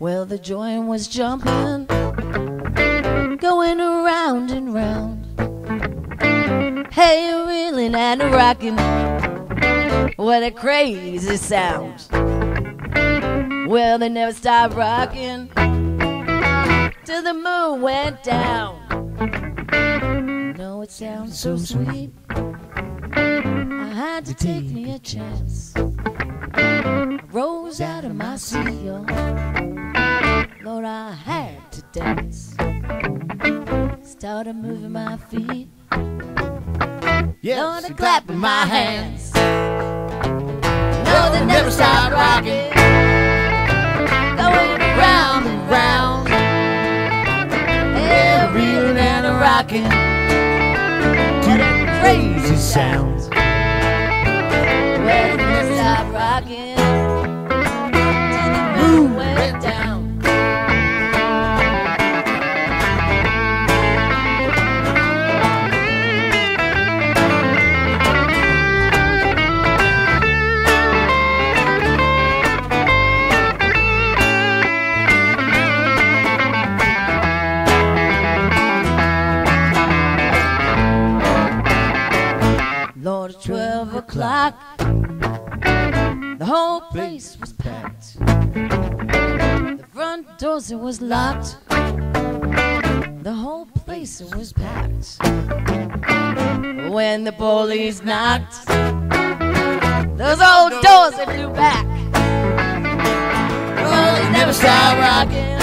Well, the joint was jumping, going around and round. Hey, reeling and rocking. What a crazy sound. Well, they never stopped rocking till the moon went down. No, it sounds so sweet. I had to take me a chance. I rose out of my seat, yo. Lord, I had to dance. Started moving my feet. Lord, I clapping my hands. No, they never stop rocking. Going round and round. Yeah, reeling and a rocking. What a crazy sound. Well, they never stop rocking. Till the moon went place was packed. The front doors, it was locked. The whole place, it was packed. When the police knocked, those old doors, they flew back. Well, they never stopped rocking,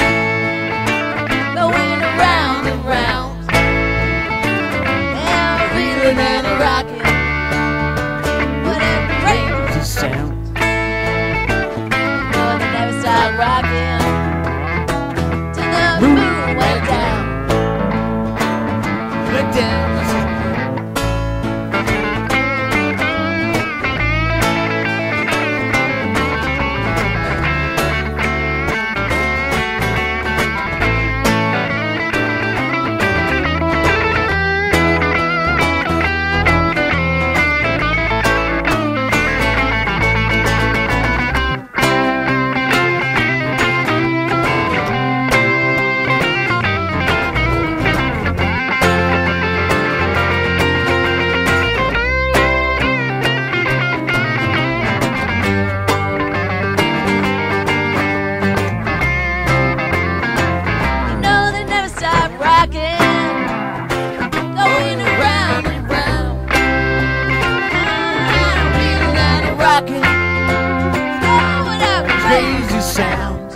crazy sound!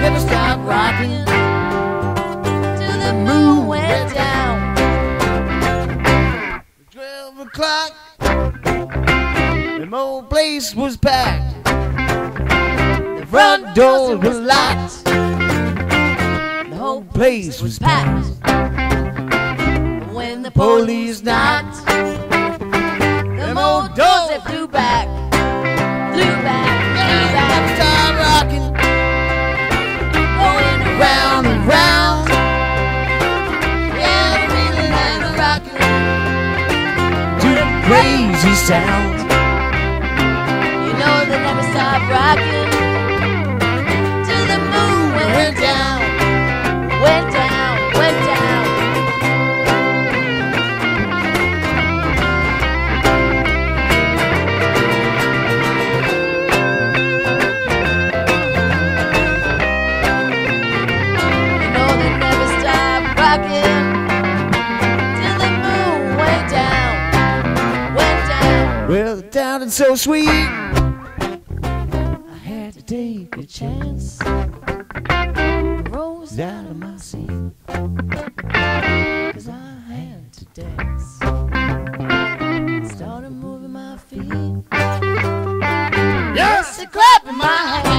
Never stop rocking till the moon went down. Twelve o'clock, the whole place was packed. The front doors were locked. The whole Place was packed. When the police knocked, the old doors they flew back, flew back, crazy sound. You know they never stop rocking the town is so sweet. I had to take a chance. Rose out of my seat. Cause I had to dance. Started moving my feet. Yes, Clapping my